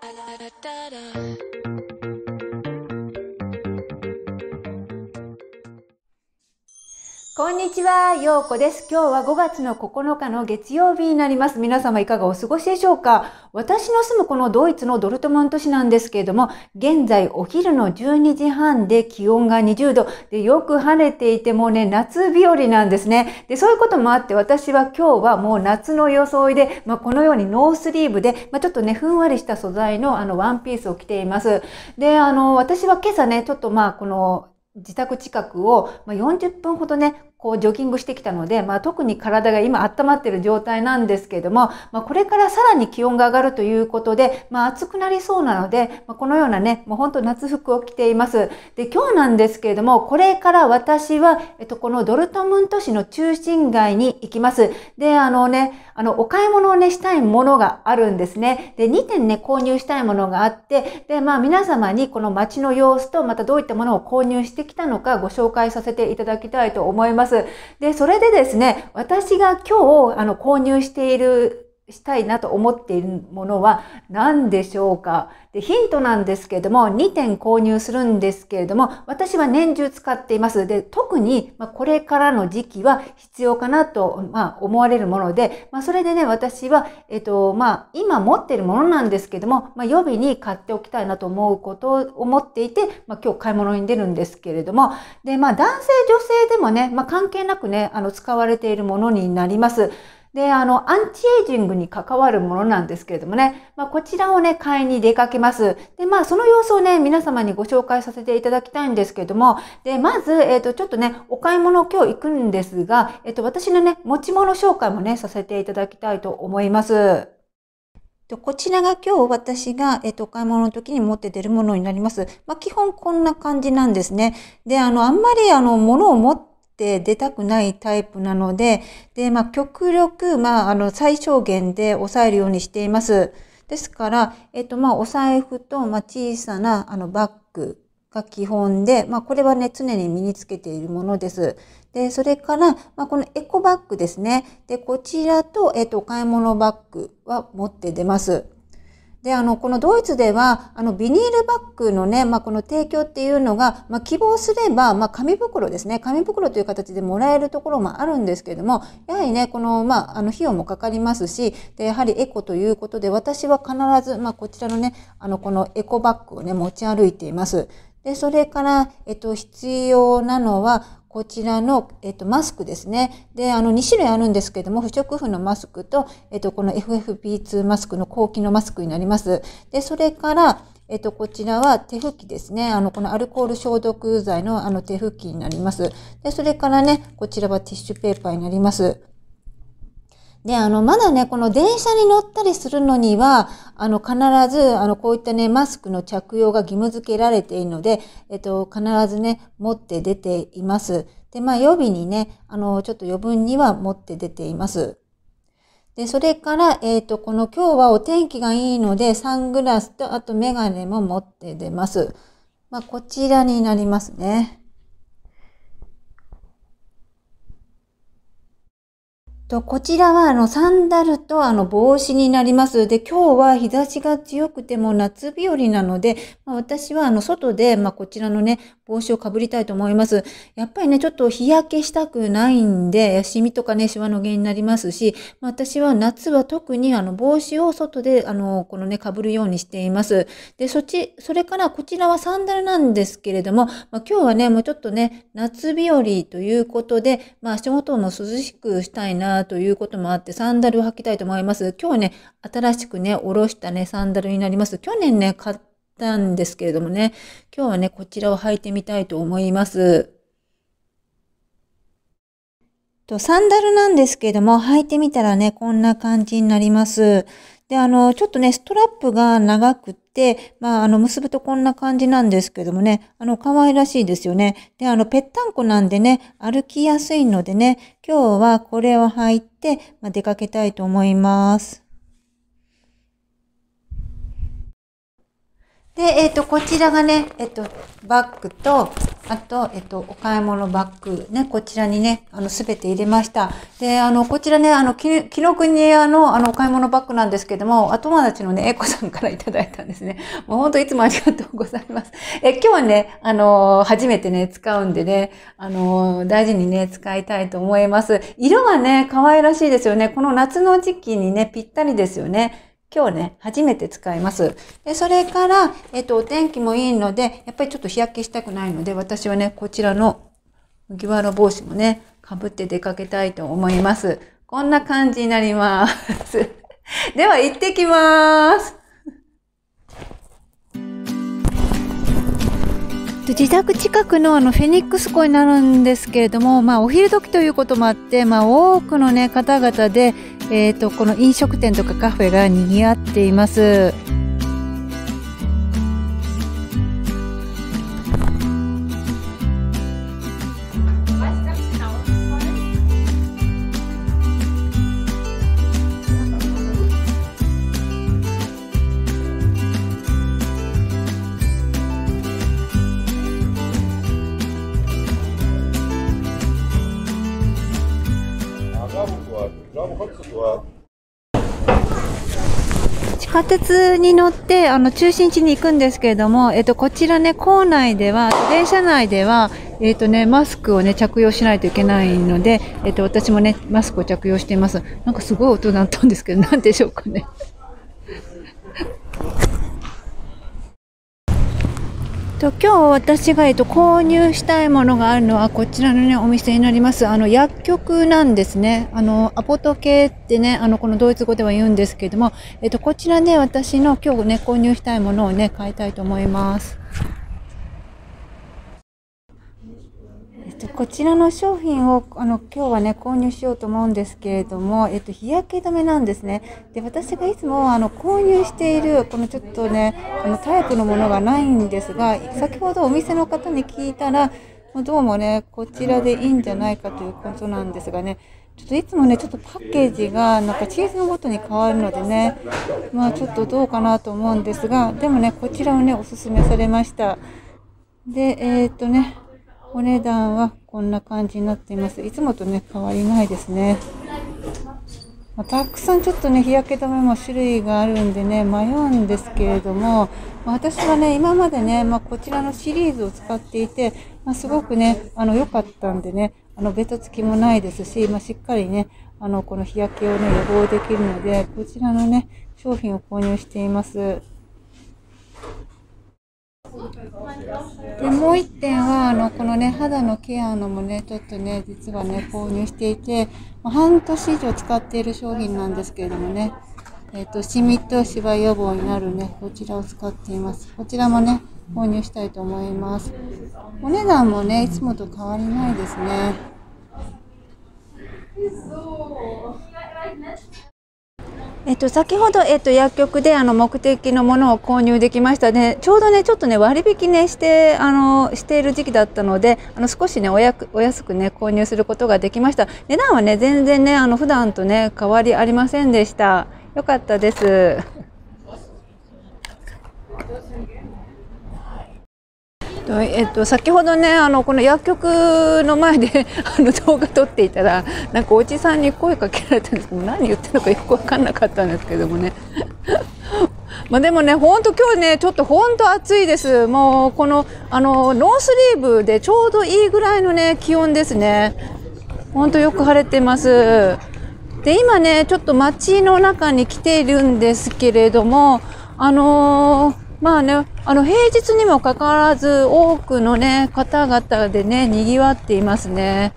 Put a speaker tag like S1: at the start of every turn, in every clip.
S1: Da da da da. こんにちは、ようこです。今日は5月の9日の月曜日になります。皆様いかがお過ごしでしょうか？私の住むこのドイツのドルトムント市なんですけれども、現在お昼の12時半で気温が20度でよく晴れていてもね、夏日和なんですね。で、そういうこともあって私は今日はもう夏の装いで、まあ、このようにノースリーブで、まあ、ちょっとね、ふんわりした素材のあのワンピースを着ています。で、あの、私は今朝ね、ちょっとまあこの自宅近くを40分ほどね、こうジョギングしてきたので、まあ、特に体が今温まってる状態なんですけれども、まあ、これからさらに気温が上がるということで、まあ、暑くなりそうなので、まあ、このようなね、もう本当夏服を着ています。で、今日なんですけれども、これから私は、えっと、このドルトムント市の中心街に行きます。で、あのね、あの、お買い物をね、したいものがあるんですね。で、2点ね、購入したいものがあって、で、まあ、皆様にこの街の様子と、またどういったものを購入してきたのかご紹介させていただきたいと思います。ます。で、それでですね、私が今日、あの、購入しているしたいなと思っているものは何でしょうか？でヒントなんですけれども、2点購入するんですけれども、私は年中使っています。で、特に、まこれからの時期は必要かなと、ま、思われるもので、まあ、それでね、私は、えっと、まあ、今持っているものなんですけども、まあ、予備に買っておきたいなと思うことを思っていて、まあ、今日買い物に出るんですけれども、で、まあ、男性、女性でもね、まあ、関係なくね、あの、使われているものになります。で、あの、アンチエイジングに関わるものなんですけれどもね、まあ、こちらをね、買いに出かけます。で、まあ、その様子をね、皆様にご紹介させていただきたいんですけれども、で、まず、えっ、ー、と、ちょっとね、お買い物今日行くんですが、えっ、ー、と、私のね、持ち物紹介もね、させていただきたいと思います。こちらが今日私が、えっと、お買い物の時に持って出るものになります。まあ、基本こんな感じなんですね。で、あの、あんまりあの、物を持って出たくないタイプなので、で、まあ、極力、まあ、あの、最小限で抑えるようにしています。ですから、えっと、まあ、お財布と、まあ、小さな、あの、バッグが基本で、まあ、これはね、常に身につけているものです。で、それから、まあ、このエコバッグですね。で、こちらと、えっと、買い物バッグは持って出ます。で、あの、このドイツでは、あの、ビニールバッグのね、まあ、この提供っていうのが、まあ、希望すれば、まあ、紙袋ですね。紙袋という形でもらえるところもあるんですけれども、やはりね、この、まあ、あの、費用もかかりますし、で、やはりエコということで、私は必ず、まあ、こちらのね、あの、このエコバッグをね、持ち歩いています。で、それから、えっと、必要なのは、こちらの、えっと、マスクですね。で、あの、2種類あるんですけども、不織布のマスクと、えっと、この FFP2 マスクの後期のマスクになります。で、それから、えっと、こちらは手拭きですね。あの、このアルコール消毒剤のあの手拭きになります。で、それからね、こちらはティッシュペーパーになります。で、あの、まだね、この電車に乗ったりするのには、あの、必ず、あの、こういったね、マスクの着用が義務付けられているので、えっと、必ずね、持って出ています。で、まあ、予備にね、あの、ちょっと余分には持って出ています。で、それから、えっ、と、この今日はお天気がいいので、サングラスと、あとメガネも持って出ます。まあ、こちらになりますね。と、こちらはあのサンダルとあの帽子になります。で、今日は日差しが強くても夏日和なので、まあ、私はあの外で、まあ、こちらのね、帽子をかぶりたいと思います。やっぱりね、ちょっと日焼けしたくないんで、シミとかね、シワの原因になりますし、まあ、私は夏は特にあの帽子を外で、あの、このね、かぶるようにしています。で、そっち、それからこちらはサンダルなんですけれども、まあ、今日はね、もうちょっとね、夏日和ということで、まあ、足元も涼しくしたいななということもあって、サンダルを履きたいと思います。今日ね、新しくね、おろしたね、サンダルになります。去年ね、買ったんですけれどもね、今日はね、こちらを履いてみたいと思います。と、サンダルなんですけれども、履いてみたらね、こんな感じになります。で、あの、ちょっとね、ストラップが長くて、まあ、あの、結ぶとこんな感じなんですけどもね、あの、可愛らしいですよね。で、あの、ぺったんこなんでね、歩きやすいのでね、今日はこれを履いて、まあ、出かけたいと思います。で、えっ、と、こちらがね、えっ、と、バッグと、あと、えっと、お買い物バッグね、こちらにね、あの、すべて入れました。で、あの、こちらね、あの、き、紀ノ国屋の、あの、お買い物バッグなんですけども、お友達のね、エコさんからいただいたんですね。もう本当いつもありがとうございます。え、今日はね、あの、初めてね、使うんでね、あの、大事にね、使いたいと思います。色がね、可愛らしいですよね。この夏の時期にね、ぴったりですよね。今日ね、初めて使います。で、それから、えっと、お天気もいいので、やっぱりちょっと日焼けしたくないので、私はね、こちらの麦わら帽子もね、かぶって出かけたいと思います。こんな感じになります。では、行ってきます。自宅近くのあのフェニックス湖になるんですけれども、まあ、お昼時ということもあって、まあ、多くの、ね、方々で、えーと、この飲食店とかカフェが賑わっています。地下鉄に乗ってあの中心地に行くんですけれども、えっと、こちらね、構内では、電車内では、えっとね、マスクをね、着用しないといけないので、えっと、私もね、マスクを着用しています。なんかすごい音鳴ったんですけど、なんでしょうかね。と今日私が、えっと、購入したいものがあるのはこちらの、ね、お店になりますあの薬局なんですねあのアポト系ってねあのこのドイツ語では言うんですけども、えっと、こちらね私の今日ね購入したいものをね買いたいと思います。と、こちらの商品をあの今日はね購入しようと思うんですけれども、えっと、日焼け止めなんですね。で私がいつもあの購入しているこのちょっとねあのタイプのものがないんですが先ほどお店の方に聞いたらどうもねこちらでいいんじゃないかということなんですがねちょっといつもね、ちょっとパッケージがなんかチーズのごとに変わるのでね、まあちょっとどうかなと思うんですが、でもね、こちらをね、おすすめされました。で、えー、っとね、お値段はこんな感じになっています。いつもとね、変わりないですね。またくさんちょっとね、日焼け止めも種類があるんでね、迷うんですけれども、ま私はね、今までね、まあ、こちらのシリーズを使っていて、ま、すごくね、あの、良かったんでね、あの、ベタつきもないですし、ま、しっかりね、あの、この日焼けをね、予防できるので、こちらのね、商品を購入しています。でもう一点はあのこのね肌のケアのもねちょっとね実はね購入していて半年以上使っている商品なんですけれどもねえっ、ー、とシミとシワ予防になるねこちらを使っています。こちらもね購入したいと思います。お値段もねいつもと変わりないですね。えっと、先ほど、えっと、薬局であの目的のものを購入できましたね、ちょうどね、ちょっとね、割引ね、してあのしている時期だったので、あの少しねおやお安くね、購入することができました。値段はね、全然ね、あの普段とね、変わりありませんでした。よかったです。えっと、先ほどねあのこの薬局の前で あの動画撮っていたらなんかおじさんに声かけられたんですけど何言ってるのかよく分かんなかったんですけどもね。まあでもね本当今日ねちょっと本当暑いです。もうこのあのノースリーブでちょうどいいぐらいのね気温ですね。本当よく晴れてます。で今ねちょっと街の中に来ているんですけれどもあのーまあね、あの平日にもかかわらず多くのね、方々でね、賑わっていますね。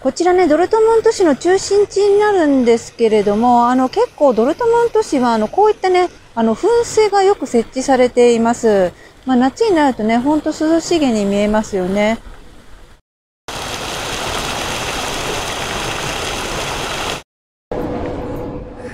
S1: こちらね、ドルトムント市の中心地になるんですけれども、あの結構ドルトムント市はあのこういったね、あの噴水がよく設置されています。まあ、夏になるとね、ほんと涼しげに見えますよね。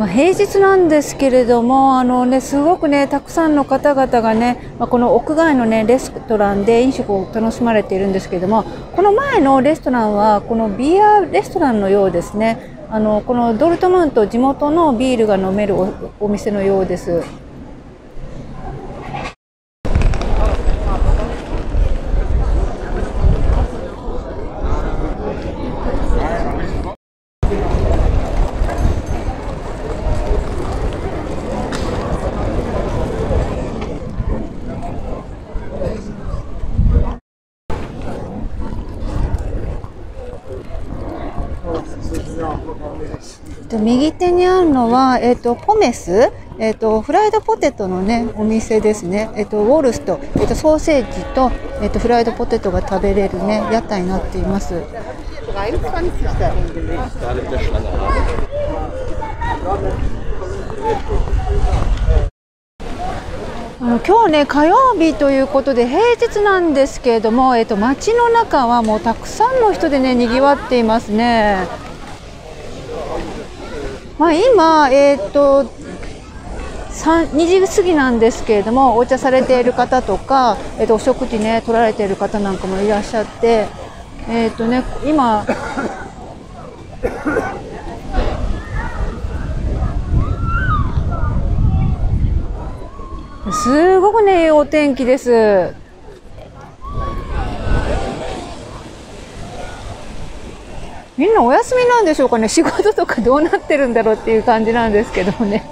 S1: まあ、平日なんですけれどもあの、ね、すごく、ね、たくさんの方々がね、まあ、この屋外の、ね、レストランで飲食を楽しまれているんですけれどもこの前のレストランはこのビアレストランのようですねあのこのドルトムント地元のビールが飲めるお店のようです。右手にあるのは、えっ、ー、と、ポメス、えっ、ー、と、フライドポテトのね、お店ですね。えっ、ー、と、ウォルスと、えっと、ソーセージと、えっと、フライドポテトが食べれるね、屋台になっています。あの今日ね火曜日ということで平日なんですけれども、えっと、街の中はもうたくさんの人でねにぎわっていますね。まあ、今、えーと、2時過ぎなんですけれどもお茶されている方とか、えーと、お食事ね取られている方なんかもいらっしゃって、えーとね、今すごくねいいお天気です。みんなお休みなんでしょうかね仕事とかどうなってるんだろうっていう感じなんですけどね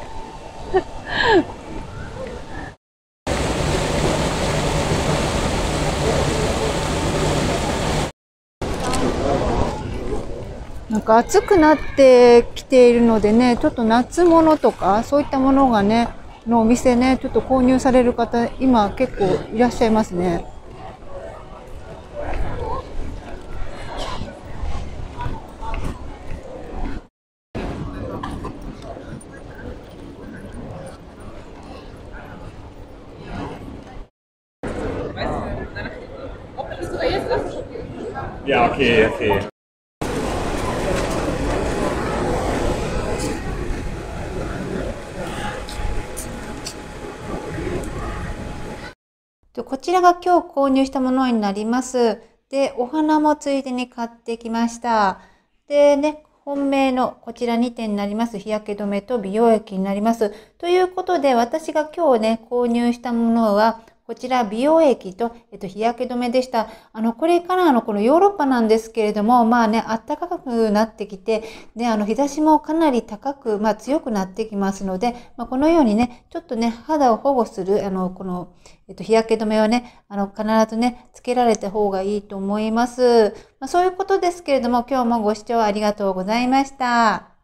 S1: なんか暑くなってきているのでねちょっと夏物とかそういったものがねのお店ねちょっと購入される方今結構いらっしゃいますね。
S2: Ja, okay, okay.
S1: こちらが今日購入したものになります。で、お花もついでに買ってきました。でね、本命のこちら2点になります日焼け止めと美容液になります。ということで私が今日ね、購入したものはこちら美容液と、えっと、日焼け止めでした。あの、これからあのこのヨーロッパなんですけれども、まあね、暖かくなってきて、で、あの、日差しもかなり高く、まあ強くなってきますので、まあこのようにね、ちょっとね、肌を保護する、あの、この、えっと、日焼け止めをね、あの、必ずね、つけられた方がいいと思います。まあそういうことですけれども、今日もご視聴ありがとうございました。